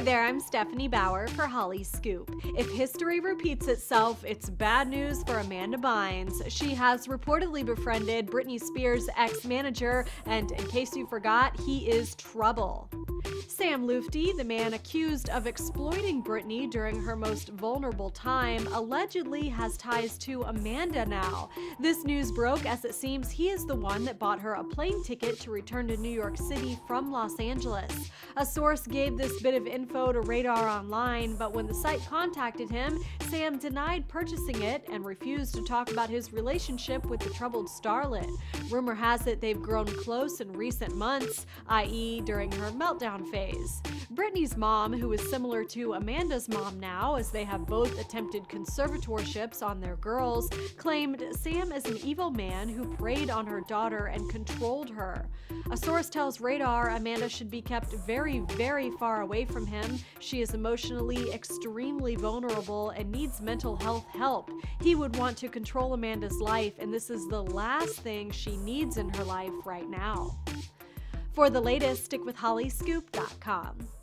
Hi there, I'm Stephanie Bauer for Holly Scoop. If history repeats itself, it's bad news for Amanda Bynes. She has reportedly befriended Britney Spears' ex manager, and in case you forgot, he is trouble. Sam Lutfi, the man accused of exploiting Britney during her most vulnerable time, allegedly has ties to Amanda now. This news broke as it seems he is the one that bought her a plane ticket to return to New York City from Los Angeles. A source gave this bit of info to Radar Online, but when the site contacted him, Sam denied purchasing it and refused to talk about his relationship with the troubled starlet. Rumor has it they've grown close in recent months, i.e., during her meltdown phase. Britney's mom, who is similar to Amanda's mom now, as they have both attempted conservatorships on their girls, claimed Sam is an evil man who preyed on her daughter and controlled her. A source tells Radar Amanda should be kept very, very far away from him. She is emotionally extremely vulnerable and needs mental health help. He would want to control Amanda's life, and this is the last thing she needs in her life right now. For the latest, stick with hollyscoop.com.